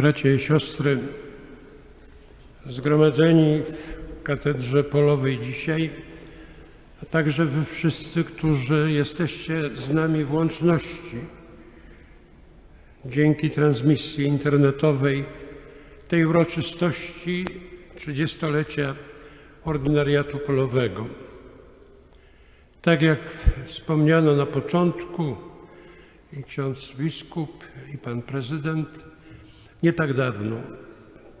bracia i siostry, zgromadzeni w katedrze polowej dzisiaj, a także wy wszyscy, którzy jesteście z nami w łączności dzięki transmisji internetowej tej uroczystości 30-lecia ordynariatu polowego. Tak jak wspomniano na początku, i ksiądz biskup, i pan prezydent, nie tak dawno,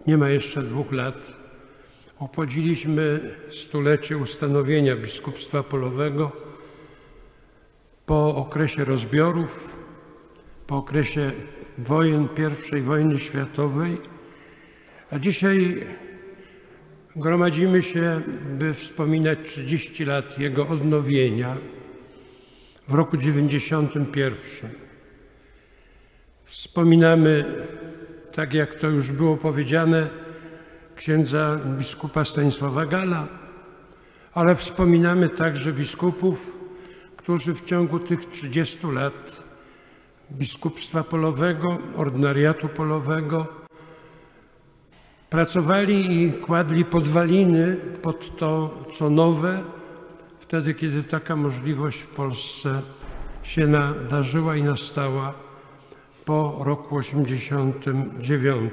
nie ma jeszcze dwóch lat, obchodziliśmy stulecie ustanowienia biskupstwa polowego po okresie rozbiorów, po okresie wojen, I wojny światowej, a dzisiaj gromadzimy się, by wspominać 30 lat jego odnowienia w roku 91. Wspominamy, tak jak to już było powiedziane, księdza biskupa Stanisława Gala, ale wspominamy także biskupów, którzy w ciągu tych 30 lat biskupstwa polowego, ordynariatu polowego pracowali i kładli podwaliny pod to, co nowe, wtedy, kiedy taka możliwość w Polsce się nadarzyła i nastała po roku 89.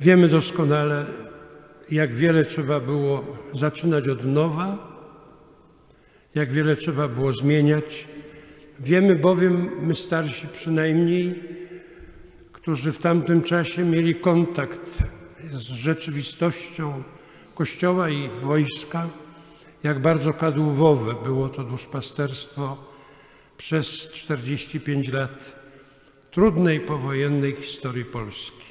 Wiemy doskonale, jak wiele trzeba było zaczynać od nowa, jak wiele trzeba było zmieniać. Wiemy bowiem, my starsi przynajmniej, którzy w tamtym czasie mieli kontakt z rzeczywistością Kościoła i wojska, jak bardzo kadłubowe było to duszpasterstwo przez 45 lat trudnej powojennej historii Polski.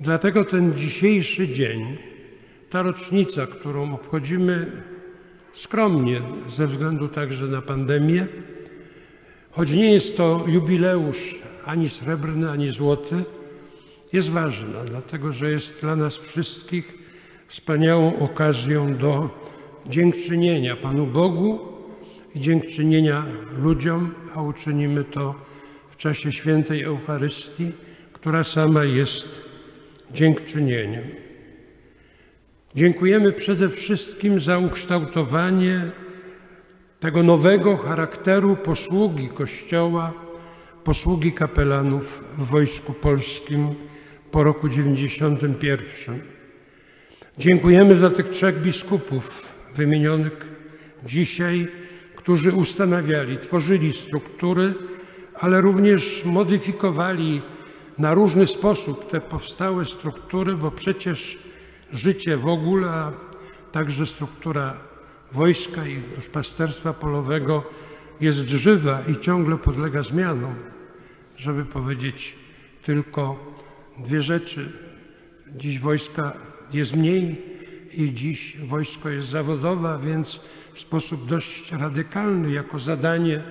Dlatego ten dzisiejszy dzień, ta rocznica, którą obchodzimy skromnie ze względu także na pandemię, choć nie jest to jubileusz ani srebrny, ani złoty, jest ważna, dlatego że jest dla nas wszystkich wspaniałą okazją do dziękczynienia Panu Bogu i dziękczynienia ludziom, a uczynimy to czasie świętej Eucharystii, która sama jest dziękczynieniem. Dziękujemy przede wszystkim za ukształtowanie tego nowego charakteru posługi Kościoła, posługi kapelanów w Wojsku Polskim po roku 91. Dziękujemy za tych trzech biskupów wymienionych dzisiaj, którzy ustanawiali, tworzyli struktury, ale również modyfikowali na różny sposób te powstałe struktury, bo przecież życie w ogóle, a także struktura wojska i duszpasterstwa polowego jest żywa i ciągle podlega zmianom. Żeby powiedzieć tylko dwie rzeczy. Dziś wojska jest mniej i dziś wojsko jest zawodowe, więc w sposób dość radykalny jako zadanie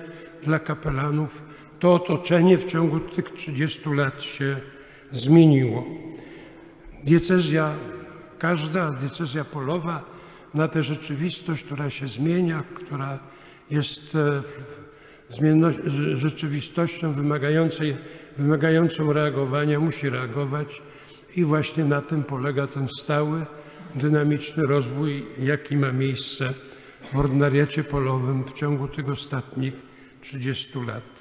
dla kapelanów to otoczenie w ciągu tych 30 lat się zmieniło. Diecezja, każda diecezja polowa na tę rzeczywistość, która się zmienia, która jest e, rzeczywistością wymagającej, wymagającą reagowania, musi reagować i właśnie na tym polega ten stały, dynamiczny rozwój, jaki ma miejsce w ordynariacie polowym w ciągu tych ostatnich 30 lat.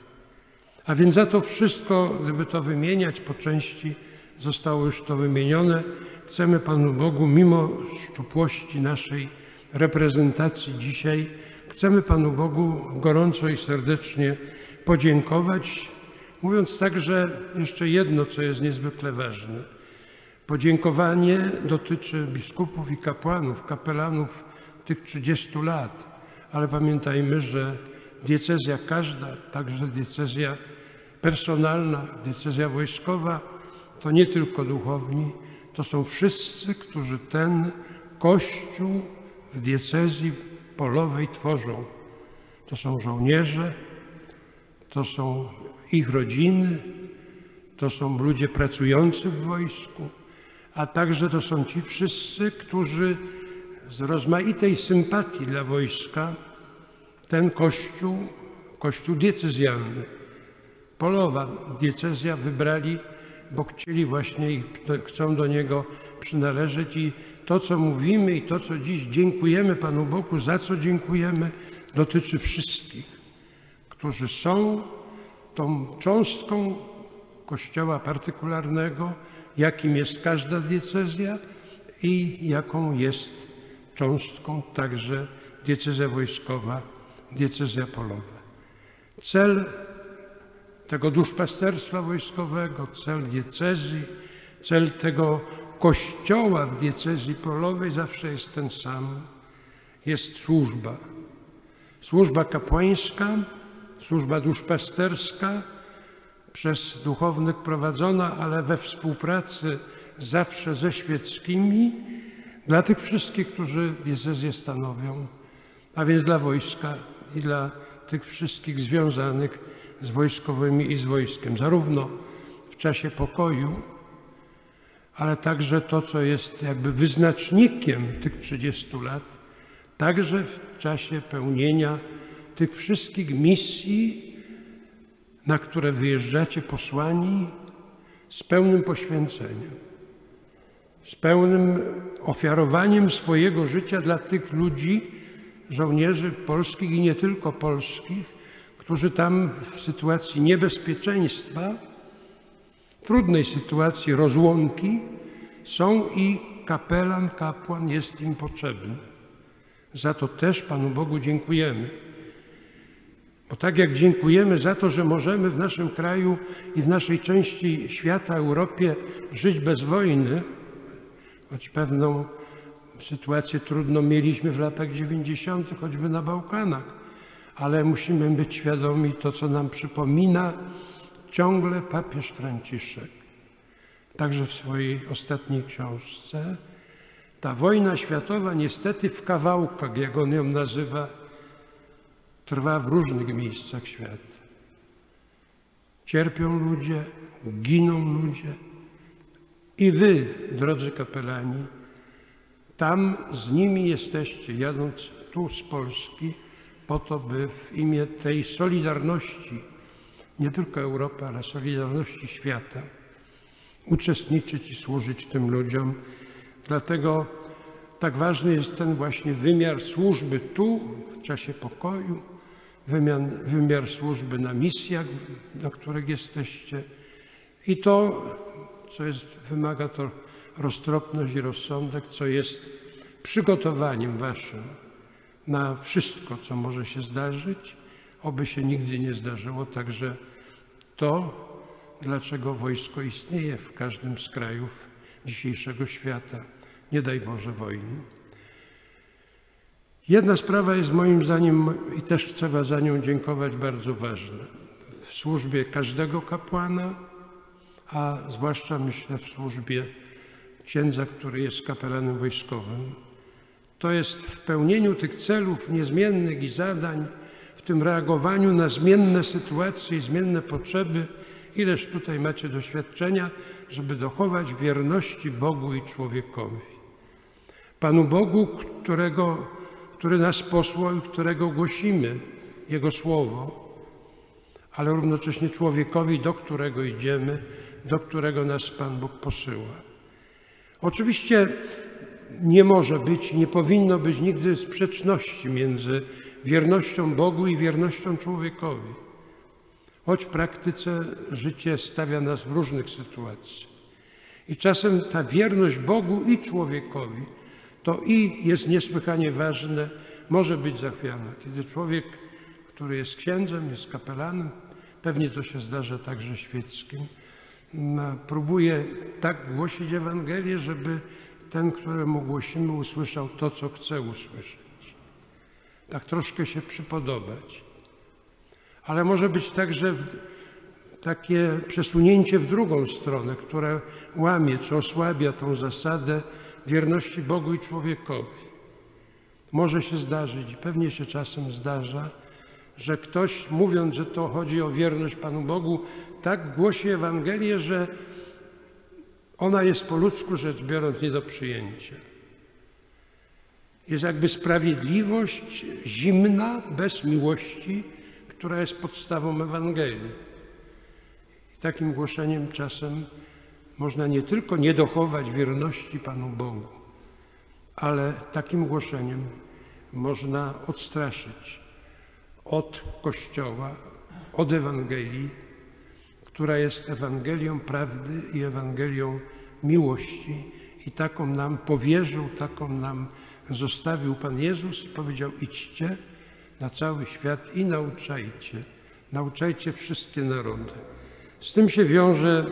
A więc za to wszystko, gdyby to wymieniać po części, zostało już to wymienione. Chcemy Panu Bogu, mimo szczupłości naszej reprezentacji dzisiaj, chcemy Panu Bogu gorąco i serdecznie podziękować, mówiąc także jeszcze jedno, co jest niezwykle ważne. Podziękowanie dotyczy biskupów i kapłanów, kapelanów tych 30 lat, ale pamiętajmy, że diecezja każda, także diecezja personalna, decyzja wojskowa to nie tylko duchowni, to są wszyscy, którzy ten kościół w diecezji polowej tworzą. To są żołnierze, to są ich rodziny, to są ludzie pracujący w wojsku, a także to są ci wszyscy, którzy z rozmaitej sympatii dla wojska ten kościół, kościół diecezjalny, Polowa diecezja wybrali, bo chcieli właśnie i chcą do niego przynależeć i to, co mówimy i to, co dziś dziękujemy Panu Bogu, za co dziękujemy, dotyczy wszystkich, którzy są tą cząstką kościoła partykularnego, jakim jest każda diecezja i jaką jest cząstką także diecezja wojskowa, diecezja polowa. Cel tego duszpasterstwa wojskowego, cel diecezji, cel tego kościoła w diecezji polowej zawsze jest ten sam. Jest służba. Służba kapłańska, służba duszpasterska, przez duchownych prowadzona, ale we współpracy zawsze ze świeckimi, dla tych wszystkich, którzy diecezję stanowią, a więc dla wojska i dla tych wszystkich związanych z wojskowymi i z wojskiem, zarówno w czasie pokoju, ale także to, co jest jakby wyznacznikiem tych 30 lat, także w czasie pełnienia tych wszystkich misji, na które wyjeżdżacie posłani z pełnym poświęceniem, z pełnym ofiarowaniem swojego życia dla tych ludzi, żołnierzy polskich i nie tylko polskich, którzy tam w sytuacji niebezpieczeństwa, trudnej sytuacji rozłąki są i kapelan, kapłan jest im potrzebny. Za to też Panu Bogu dziękujemy. Bo tak jak dziękujemy za to, że możemy w naszym kraju i w naszej części świata, Europie żyć bez wojny, choć pewną sytuację trudną mieliśmy w latach 90., choćby na Bałkanach, ale musimy być świadomi to, co nam przypomina ciągle papież Franciszek. Także w swojej ostatniej książce. Ta wojna światowa niestety w kawałkach, jak on ją nazywa, trwa w różnych miejscach świata. Cierpią ludzie, giną ludzie. I wy, drodzy kapelani, tam z nimi jesteście, jadąc tu z Polski, po to, by w imię tej solidarności, nie tylko Europy, ale solidarności świata, uczestniczyć i służyć tym ludziom. Dlatego tak ważny jest ten właśnie wymiar służby tu, w czasie pokoju, wymiar, wymiar służby na misjach, na których jesteście. I to, co jest, wymaga to roztropność i rozsądek, co jest przygotowaniem waszym na wszystko, co może się zdarzyć, oby się nigdy nie zdarzyło. Także to, dlaczego wojsko istnieje w każdym z krajów dzisiejszego świata. Nie daj Boże wojny. Jedna sprawa jest moim zdaniem, i też trzeba za nią dziękować, bardzo ważna. W służbie każdego kapłana, a zwłaszcza myślę w służbie księdza, który jest kapelanem wojskowym, to jest w pełnieniu tych celów niezmiennych i zadań, w tym reagowaniu na zmienne sytuacje i zmienne potrzeby, ileż tutaj macie doświadczenia, żeby dochować wierności Bogu i człowiekowi. Panu Bogu, którego, który nas posłał i którego głosimy, Jego Słowo, ale równocześnie człowiekowi, do którego idziemy, do którego nas Pan Bóg posyła. Oczywiście nie może być, nie powinno być nigdy sprzeczności między wiernością Bogu i wiernością człowiekowi. Choć w praktyce życie stawia nas w różnych sytuacjach. I czasem ta wierność Bogu i człowiekowi to i jest niesłychanie ważne, może być zachwiana. Kiedy człowiek, który jest księdzem, jest kapelanem, pewnie to się zdarza także świeckim, próbuje tak głosić Ewangelię, żeby ten, któremu głosimy, usłyszał to, co chce usłyszeć. Tak troszkę się przypodobać. Ale może być także takie przesunięcie w drugą stronę, które łamie czy osłabia tą zasadę wierności Bogu i człowiekowi. Może się zdarzyć i pewnie się czasem zdarza, że ktoś mówiąc, że to chodzi o wierność Panu Bogu, tak głosi Ewangelię, że ona jest po ludzku rzecz biorąc nie do przyjęcia. Jest jakby sprawiedliwość zimna, bez miłości, która jest podstawą Ewangelii. takim głoszeniem czasem można nie tylko nie dochować wierności Panu Bogu, ale takim głoszeniem można odstraszyć od Kościoła, od Ewangelii, która jest Ewangelią prawdy i Ewangelią miłości. I taką nam powierzył, taką nam zostawił Pan Jezus i powiedział: idźcie na cały świat i nauczajcie. Nauczajcie wszystkie narody. Z tym się wiąże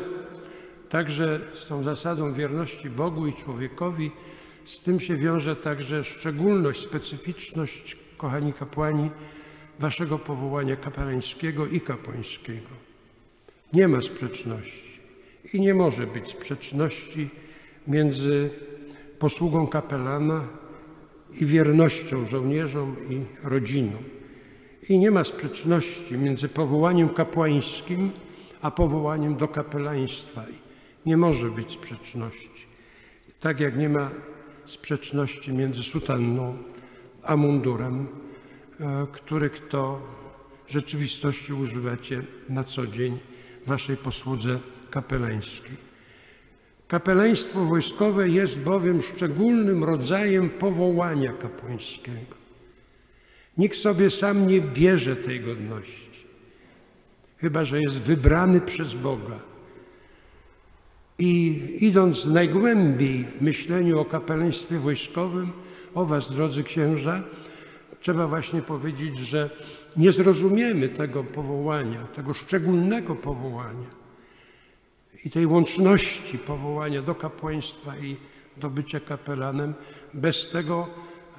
także z tą zasadą wierności Bogu i człowiekowi, z tym się wiąże także szczególność, specyficzność, kochani kapłani, waszego powołania kapelańskiego i kapłańskiego. Nie ma sprzeczności i nie może być sprzeczności między posługą kapelana i wiernością żołnierzom i rodzinom. I nie ma sprzeczności między powołaniem kapłańskim a powołaniem do kapelaństwa. Nie może być sprzeczności. Tak jak nie ma sprzeczności między sutanną a mundurem, e, których to w rzeczywistości używacie na co dzień waszej posłudze kapelańskiej. Kapelaństwo wojskowe jest bowiem szczególnym rodzajem powołania kapłańskiego. Nikt sobie sam nie bierze tej godności, chyba że jest wybrany przez Boga. I idąc najgłębiej w myśleniu o kapelaństwie wojskowym, o Was, drodzy księża, trzeba właśnie powiedzieć, że nie zrozumiemy tego powołania, tego szczególnego powołania i tej łączności powołania do kapłaństwa i do bycia kapelanem, bez tego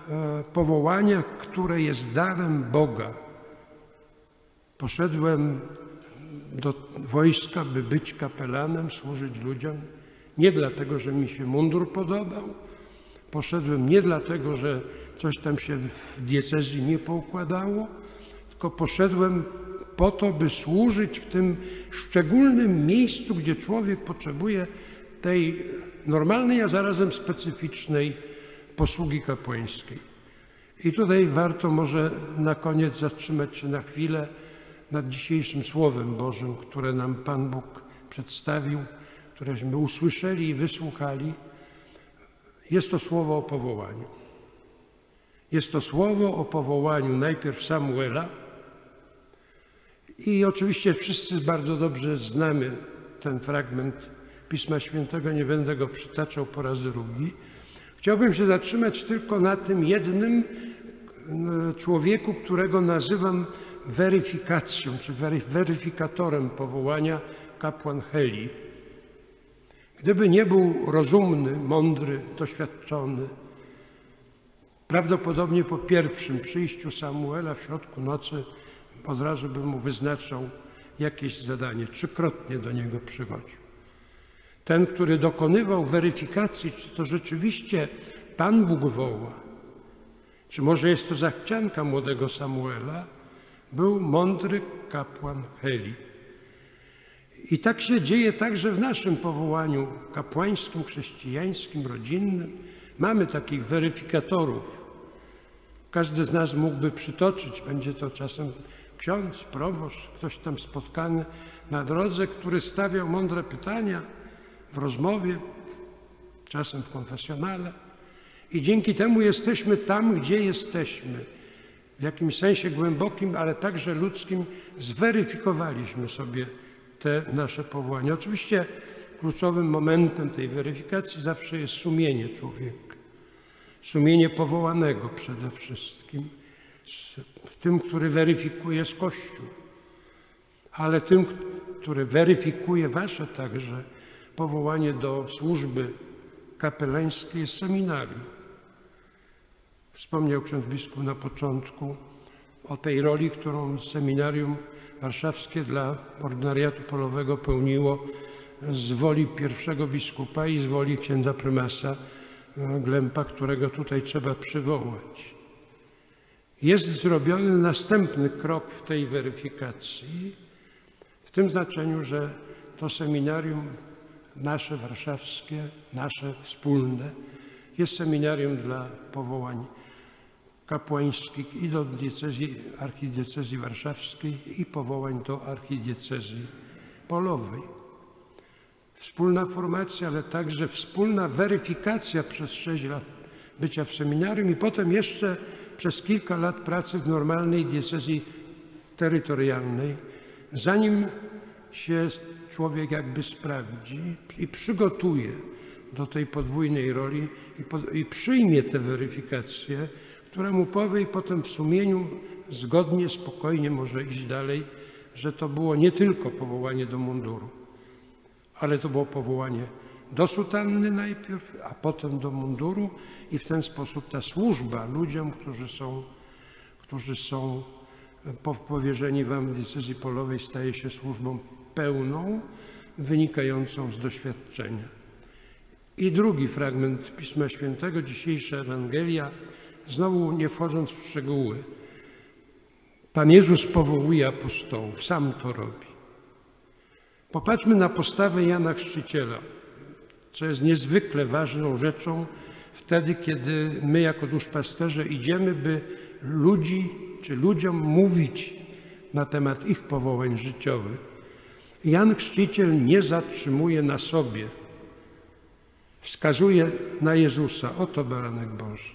e, powołania, które jest darem Boga. Poszedłem do wojska, by być kapelanem, służyć ludziom, nie dlatego, że mi się mundur podobał, poszedłem nie dlatego, że coś tam się w diecezji nie poukładało, tylko poszedłem po to, by służyć w tym szczególnym miejscu, gdzie człowiek potrzebuje tej normalnej, a zarazem specyficznej posługi kapłańskiej. I tutaj warto może na koniec zatrzymać się na chwilę nad dzisiejszym Słowem Bożym, które nam Pan Bóg przedstawił, któreśmy usłyszeli i wysłuchali. Jest to słowo o powołaniu. Jest to słowo o powołaniu najpierw Samuela, i oczywiście wszyscy bardzo dobrze znamy ten fragment Pisma Świętego, nie będę go przytaczał po raz drugi. Chciałbym się zatrzymać tylko na tym jednym e, człowieku, którego nazywam weryfikacją, czy weryfikatorem powołania kapłan Heli. Gdyby nie był rozumny, mądry, doświadczony, prawdopodobnie po pierwszym przyjściu Samuela w środku nocy od razu by mu wyznaczał jakieś zadanie. Trzykrotnie do niego przychodził. Ten, który dokonywał weryfikacji, czy to rzeczywiście Pan Bóg woła, czy może jest to zachcianka młodego Samuela, był mądry kapłan Heli. I tak się dzieje także w naszym powołaniu kapłańskim, chrześcijańskim, rodzinnym. Mamy takich weryfikatorów. Każdy z nas mógłby przytoczyć, będzie to czasem ksiądz, proboszcz, ktoś tam spotkany na drodze, który stawiał mądre pytania w rozmowie, czasem w konfesjonale. I dzięki temu jesteśmy tam, gdzie jesteśmy. W jakimś sensie głębokim, ale także ludzkim zweryfikowaliśmy sobie te nasze powołania. Oczywiście kluczowym momentem tej weryfikacji zawsze jest sumienie człowieka. Sumienie powołanego przede wszystkim tym, który weryfikuje jest Kościół, ale tym, który weryfikuje wasze także powołanie do służby kapelańskiej jest seminarium. Wspomniał ksiądz biskup na początku o tej roli, którą seminarium warszawskie dla ordynariatu polowego pełniło z woli pierwszego biskupa i z woli księdza prymasa Glempa, którego tutaj trzeba przywołać jest zrobiony następny krok w tej weryfikacji, w tym znaczeniu, że to seminarium nasze warszawskie, nasze wspólne, jest seminarium dla powołań kapłańskich i do diecezji, archidiecezji warszawskiej i powołań do archidiecezji polowej. Wspólna formacja, ale także wspólna weryfikacja przez sześć lat bycia w seminarium i potem jeszcze przez kilka lat pracy w normalnej diecezji terytorialnej, zanim się człowiek jakby sprawdzi i przygotuje do tej podwójnej roli i, po, i przyjmie tę weryfikację, która mu powie i potem w sumieniu zgodnie, spokojnie może iść dalej, że to było nie tylko powołanie do munduru, ale to było powołanie do sutanny najpierw, a potem do munduru i w ten sposób ta służba ludziom, którzy są, którzy są powierzeni Wam decyzji polowej staje się służbą pełną, wynikającą z doświadczenia. I drugi fragment Pisma Świętego, dzisiejsza Ewangelia, znowu nie wchodząc w szczegóły. Pan Jezus powołuje apostołów, sam to robi. Popatrzmy na postawę Jana Chrzciciela, co jest niezwykle ważną rzeczą wtedy, kiedy my jako duszpasterze idziemy, by ludzi czy ludziom mówić na temat ich powołań życiowych. Jan Chrzciciel nie zatrzymuje na sobie – wskazuje na Jezusa. Oto baranek Boży.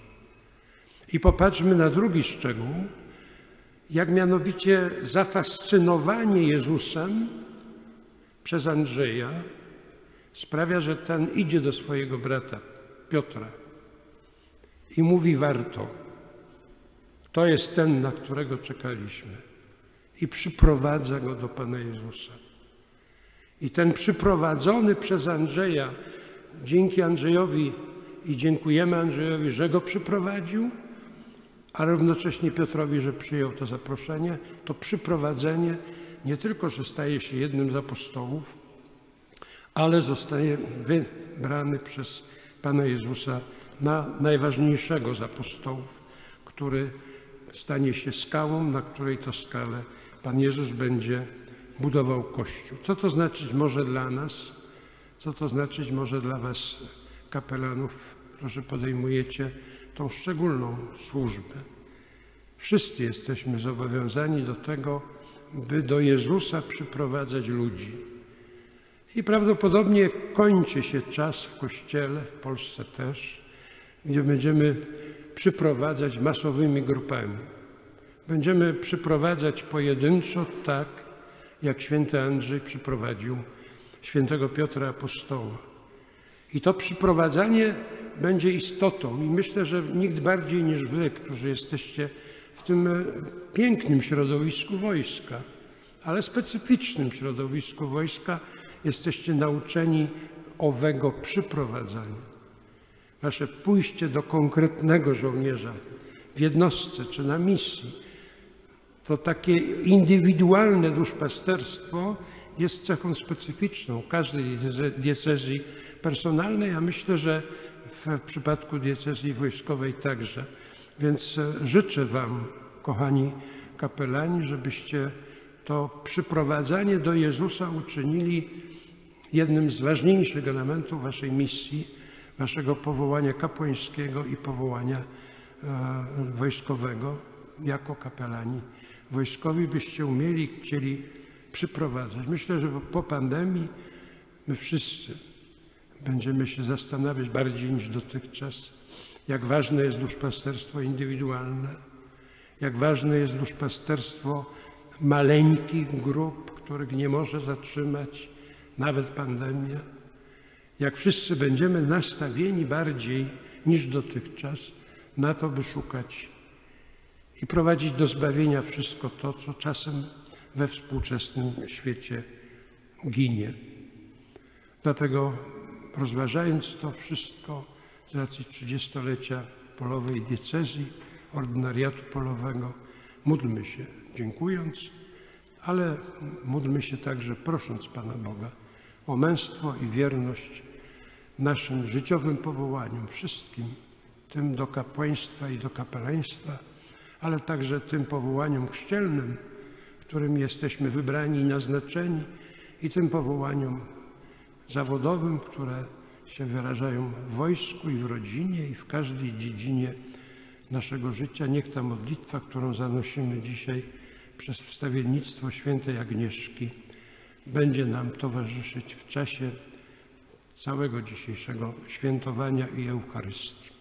I popatrzmy na drugi szczegół, jak mianowicie zafascynowanie Jezusem przez Andrzeja sprawia, że ten idzie do swojego brata Piotra i mówi warto. To jest ten, na którego czekaliśmy. I przyprowadza go do Pana Jezusa. I ten przyprowadzony przez Andrzeja dzięki Andrzejowi i dziękujemy Andrzejowi, że go przyprowadził, a równocześnie Piotrowi, że przyjął to zaproszenie, to przyprowadzenie nie tylko, że staje się jednym z apostołów, ale zostaje wybrany przez Pana Jezusa na najważniejszego z apostołów, który stanie się skałą, na której to skale Pan Jezus będzie budował Kościół. Co to znaczyć może dla nas? co to znaczyć może dla Was, kapelanów, którzy podejmujecie tą szczególną służbę. Wszyscy jesteśmy zobowiązani do tego, by do Jezusa przyprowadzać ludzi. I prawdopodobnie kończy się czas w Kościele, w Polsce też, gdzie będziemy przyprowadzać masowymi grupami. Będziemy przyprowadzać pojedynczo, tak jak święty Andrzej przyprowadził świętego Piotra Apostoła. I to przyprowadzanie będzie istotą i myślę, że nikt bardziej niż wy, którzy jesteście w tym pięknym środowisku wojska, ale specyficznym środowisku wojska, jesteście nauczeni owego przyprowadzania. Wasze pójście do konkretnego żołnierza w jednostce czy na misji, to takie indywidualne duszpasterstwo jest cechą specyficzną każdej diecezji personalnej, a myślę, że w przypadku diecezji wojskowej także. Więc e, życzę Wam, kochani kapelani, żebyście to przyprowadzanie do Jezusa uczynili jednym z ważniejszych elementów Waszej misji, Waszego powołania kapłańskiego i powołania e, wojskowego jako kapelani wojskowi, byście umieli, chcieli przyprowadzać. Myślę, że po pandemii my wszyscy będziemy się zastanawiać bardziej niż dotychczas, jak ważne jest duszpasterstwo indywidualne, jak ważne jest duszpasterstwo maleńkich grup, których nie może zatrzymać nawet pandemia. Jak wszyscy będziemy nastawieni bardziej niż dotychczas na to, by szukać i prowadzić do zbawienia wszystko to, co czasem we współczesnym świecie ginie. Dlatego rozważając to wszystko z racji trzydziestolecia polowej diecezji, ordynariatu polowego, módlmy się, dziękując, ale módlmy się także prosząc Pana Boga o męstwo i wierność naszym życiowym powołaniom, wszystkim, tym do kapłaństwa i do kapelaństwa, ale także tym powołaniom chrzcielnym, którym jesteśmy wybrani i naznaczeni, i tym powołaniom zawodowym, które się wyrażają w wojsku i w rodzinie i w każdej dziedzinie naszego życia. Niech ta modlitwa, którą zanosimy dzisiaj przez wstawiennictwo świętej Agnieszki, będzie nam towarzyszyć w czasie całego dzisiejszego świętowania i Eucharystii.